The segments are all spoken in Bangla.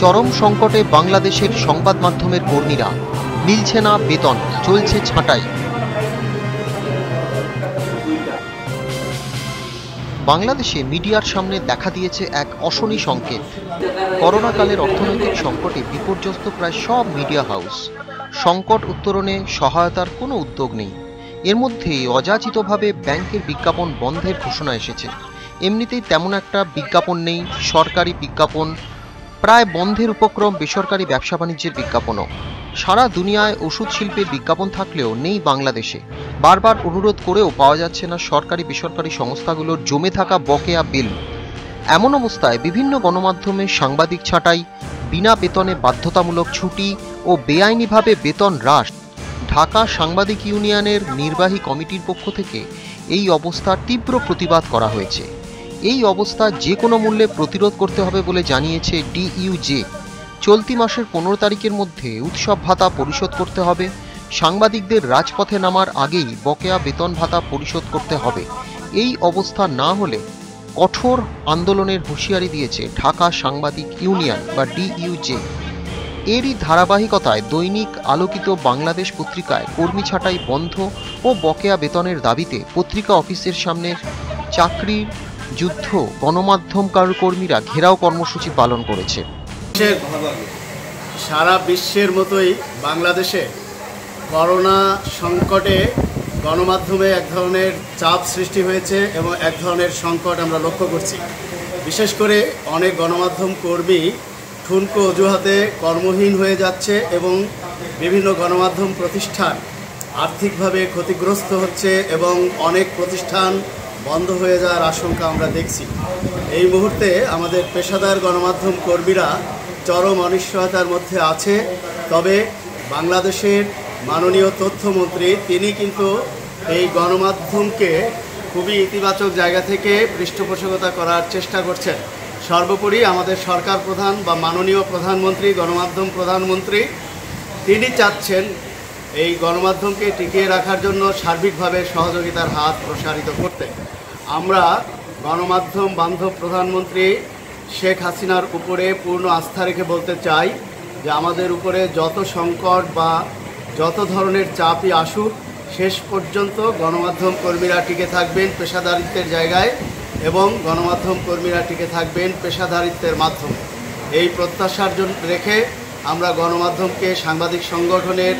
চরম সংকটে বাংলাদেশের সংবাদ মাধ্যমের কর্মীরা মিলছে না বেতন, চলছে ছাঁটাই। বাংলাদেশে মিডিয়ার সামনে দেখা দিয়েছে এক অশনি সংকেত। করোনাকালের অর্থনৈতিক সংকটে বিপর্যস্ত প্রায় সব মিডিয়া হাউস। সংকট উত্তরণে সহায়তার কোনো উদ্যোগ নেই। এর মধ্যে অযাচিতভাবে ব্যাংকের বিজ্ঞাপন বন্ধের ঘোষণা এসেছে। এমনিতেই তেমন একটা বিজ্ঞাপন নেই, সরকারি বিজ্ঞাপন প্রায় বন্ধের উপক্রম বেসরকারি ব্যবসা বাণিজ্যের বিজ্ঞাপনও। সারা দুনিয়ায় ওষুধ শিল্পের বিজ্ঞাপন থাকলেও নেই বাংলাদেশে। বারবার অনুরোধ করেও পাওয়া যাচ্ছে না সরকারি বেসরকারি সংস্থাগুলোর জমে থাকা বকেয়া বিল। এমন অবস্থায় বিভিন্ন গণমাধ্যমে সাংবাদিক ছাঁটাই, বিনা বেতনে বাধ্যতামূলক ছুটি ও বেআইনিভাবে বেতন হ্রাস। ঢাকা সাংবাদিক ইউনিয়নের নির্বাহী কমিটির পক্ষ থেকে এই অবস্থার তীব্র প্রতিবাদ করা হয়েছে। এই অবস্থা যে কোনো মূল্যে প্রতিরোধ করতে হবে বলে জানিয়েছে ডিইউজে। চলতি মাসের পনেরো তারিখের মধ্যে উৎসব ভাতা পরিশোধ করতে হবে। সাংবাদিকদের রাজপথে নামার আগেই বকেয়া বেতন ভাতা পরিশোধ করতে হবে। এই অবস্থা না হলে কঠোর আন্দোলনের হুঁশিয়ারি দিয়েছে ঢাকা সাংবাদিক ইউনিয়ন বা ডিইউজে। এরই ধারাবাহিকতায় দৈনিক আলোকিত বাংলাদেশ পত্রিকায় কর্মী ছাঁটাই বন্ধ ও বকেয়া বেতনের দাবিতে পত্রিকা অফিসের সামনে চাকরির যুদ্ধ, গণমাধ্যম কর্মীরা ঘেরাও কর্মসূচি পালন করেছে। সারা বিশ্বের মতোই বাংলাদেশে করোনা সংকটে গণমাধ্যমে এক ধরনের চাপ সৃষ্টি হয়েছে এবং এক ধরনের সংকট আমরা লক্ষ্য করছি। বিশেষ করে অনেক গণমাধ্যম কর্মী ঠুনকো অজুহাতে কর্মহীন হয়ে যাচ্ছে এবং বিভিন্ন গণমাধ্যম প্রতিষ্ঠান আর্থিকভাবে ক্ষতিগ্রস্ত হচ্ছে এবং অনেক প্রতিষ্ঠান বন্ধ হয়ে যাওয়ার আশঙ্কা আমরা দেখছি। এই মুহূর্তে আমাদের পেশাদার গণমাধ্যম কর্মীরা চরম অনিশ্চয়তার মধ্যে আছে। তবে বাংলাদেশের মাননীয় তথ্যমন্ত্রী, তিনি কিন্তু এই গণমাধ্যমকে খুবই ইতিবাচক জায়গা থেকে পৃষ্ঠপোষকতা করার চেষ্টা করছেন। সর্বোপরি আমাদের সরকার প্রধান বা মাননীয় প্রধানমন্ত্রী, গণমাধ্যম প্রধানমন্ত্রী, তিনি চাচ্ছেন এই গণমাধ্যমকে টিকিয়ে রাখার জন্য সার্বিকভাবে সহযোগিতার হাত প্রসারিত করতে। আমরা গণমাধ্যম বান্ধব প্রধানমন্ত্রী শেখ হাসিনার উপরে পূর্ণ আস্থা রেখে বলতে চাই যে আমাদের উপরে যত সংকট বা যত ধরনের চাপই আসুক, শেষ পর্যন্ত গণমাধ্যম কর্মীরা টিকে থাকবেন পেশাদারিত্বের জায়গায় এবং গণমাধ্যম কর্মীরা টিকে থাকবেন পেশাদারিত্বের মাধ্যমে। এই প্রত্যাশার জন্য রেখে আমরা গণমাধ্যমকে সাংবাদিক সংগঠনের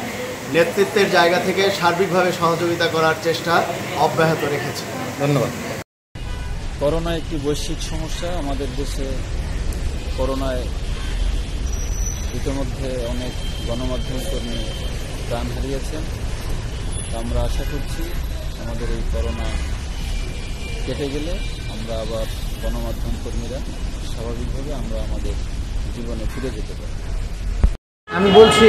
নেতৃত্বের জায়গা থেকে সার্বিকভাবে সহযোগিতা করার চেষ্টা অব্যাহত রেখেছি। ধন্যবাদ। করোনা একটি বৈশ্বিক সমস্যা। আমাদের দেশে করোনায় ইতিমধ্যে অনেক গণমাধ্যম কর্মী প্রাণ হারিয়েছেন। আমরা আশা করছি আমাদের এই করোনা কেটে গেলে আমরা আবার গণমাধ্যম কর্মীরা স্বাভাবিকভাবে আমরা আমাদের জীবনে ফিরে যেতে পারি আমি বলছি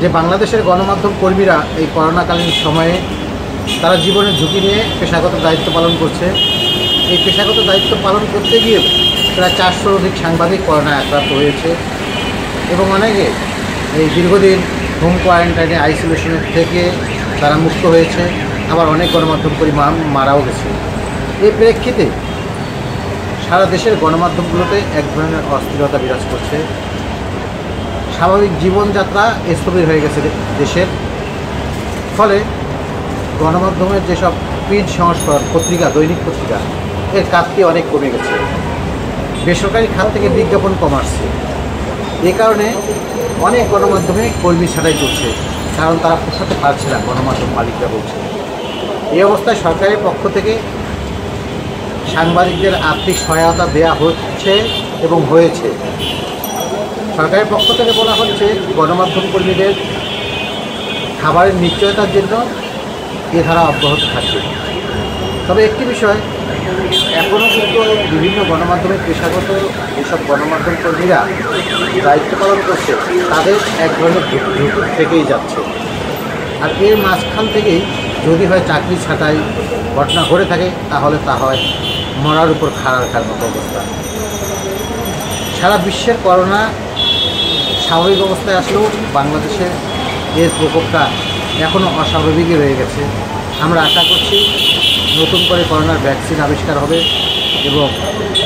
যে বাংলাদেশের গণমাধ্যম কর্মীরা এই করোনাকালীন সময়ে তারা জীবনের ঝুঁকি নিয়ে পেশাগত দায়িত্ব পালন করছে। এই পেশাগত দায়িত্ব পালন করতে গিয়ে প্রায় চারশোর অধিক সাংবাদিক করোনায় আক্রান্ত হয়েছে এবং অনেকে এই দীর্ঘদিন হোম কোয়ারেন্টাইনে আইসোলেশনের থেকে তারা মুক্ত হয়েছে। আবার অনেক গণমাধ্যম কর্মী মারাও গেছে। এই প্রেক্ষিতে সারা দেশের গণমাধ্যমগুলোতে এক ধরনের অস্থিরতা বিরাজ করছে। স্বাভাবিক জীবনযাত্রা স্থবির হয়ে গেছে দেশের। ফলে গণমাধ্যমের যেসব প্রিন্ট সংস্করণ, পত্রিকা, দৈনিক পত্রিকা, এর কাজটি অনেক কমে গেছে। বেসরকারি খাত থেকে বিজ্ঞাপন কম আসছে। এ কারণে অনেক গণমাধ্যমে কর্মী ছাড়াই চলছে কারণ তারা পোষাতে পারছে না, গণমাধ্যম মালিকরা বলছে। এই অবস্থায় সরকারের পক্ষ থেকে সাংবাদিকদের আর্থিক সহায়তা দেয়া হচ্ছে এবং হয়েছে। সরকারের পক্ষ থেকে বলা হচ্ছে, গণমাধ্যম কর্মীদের খাবারের নিশ্চয়তার জন্য এ ধারা অব্যাহত থাকবে। তবে একটি বিষয় এখনও কিন্তু বিভিন্ন গণমাধ্যমের পেশাগত যেসব গণমাধ্যম কর্মীরা দায়িত্ব পালন করছে, তাদের এক ধরনের ঝুঁকি থেকেই যাচ্ছে। আর এর মাঝখান থেকেই যদি হয় চাকরি ছাঁটাই ঘটনা ঘটে থাকে, তাহলে তা হয় মরার উপর খাড়ার খার মতো অবস্থা। সারা বিশ্বের করোনা স্বাভাবিক অবস্থায় আসলেও বাংলাদেশে এর প্রকোপটা এখনও অস্বাভাবিকই রয়ে গেছে। আমরা আশা করছি নতুন করে করোনার ভ্যাকসিন আবিষ্কার হবে এবং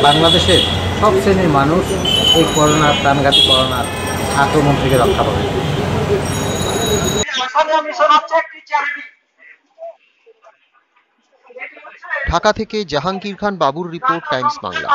বাংলাদেশের সব শ্রেণির মানুষ এই করোনার প্রাণঘাতী করোনার আক্রমণ থেকে রক্ষা পাবে। ঢাকা থেকে জাহাঙ্গীর খান বাবুর রিপোর্ট, টাইমস বাংলা।